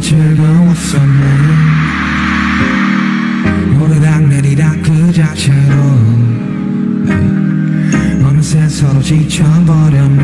즐거웠었네. 오르락 내리락 그 자체로. 어느새 서로 지쳐버렸네.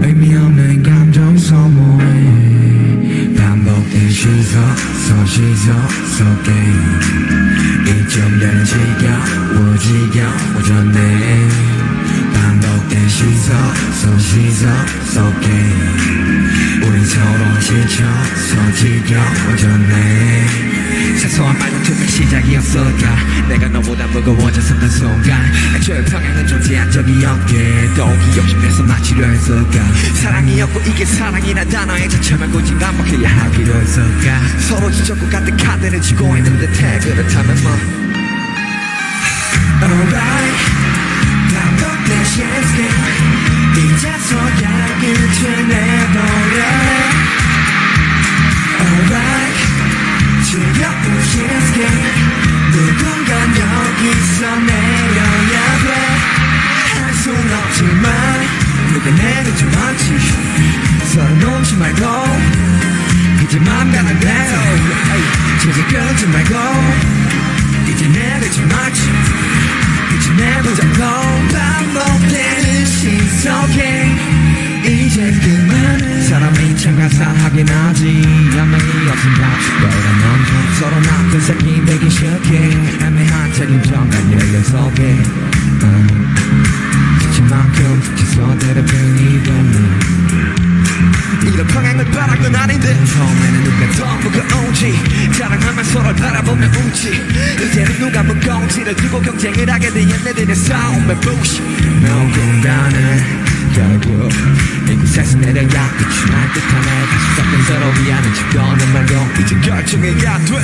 의미 없는 감정 소모해 반복된 시선 서시선 속에 이점 되는 지겨워 지겨워졌네. 반복된 시선 서시선 속에 우린 서로 지쳐서 지겨워졌네. 사소한 말다툼의 시작이었을까 내가 너보다 무거워졌었던 순간. 애초에 평행은 존재한 적이 없게. 또 기억심에서 맞추려 했을까 사랑이었고 이게 사랑이란 단어의 자체만 굳이 반복해야 할 필요 있을까 서로 지쳤고 같은 카드를 쥐고 있는 듯해 그렇 이제 맘 가는 대로 제재 끊지 말고 이제 내리지 말지. 이제 내보자고. 반복되는 신속해 이제 그만해 사람이 참가사하긴 하지 연맹이 없으면 죽어라 넌 서로 남들 새끼 되기 싫게 애매한 책임져간 열려 속에. 음. 지친 만큼 지쳐들어 편이 없는 이런 평행을 바란 건 아닌데. 처음에 누가 무거운지를 두고 경쟁을 하게 돼 얘네들의 싸움에 부시 누군가는 결국 이곳에서 내려야 끝이 날 듯하네. 다시 섞인 서로 위하는 척도는 말고 이제 결정해야 돼.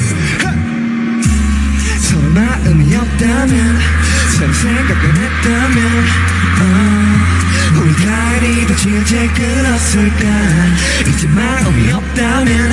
서로 마음이 없다면 서로 생각을 했다면 어, 우리가 이리도 질질 끌었을까? 이제 마음이 없다면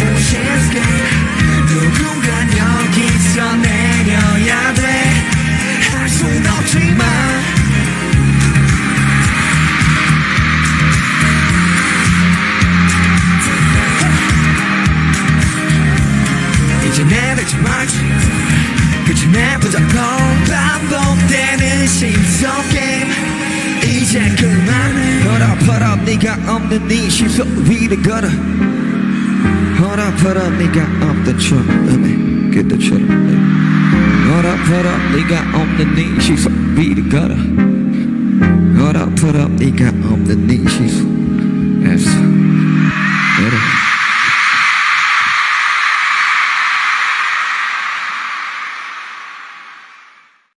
이제 내리지 말지 끝이 내보자고 반복되는 심속 게임 이제 그만해 Hold up, hold up 네가 없는 네 시선 위를 걸어 Hold up, hold up 네가 없던 처음에 그때처럼 Hold up, hold up 네가 없는 네 시선 위를 걸어 Hold up, hold up 네가 없는 네 시선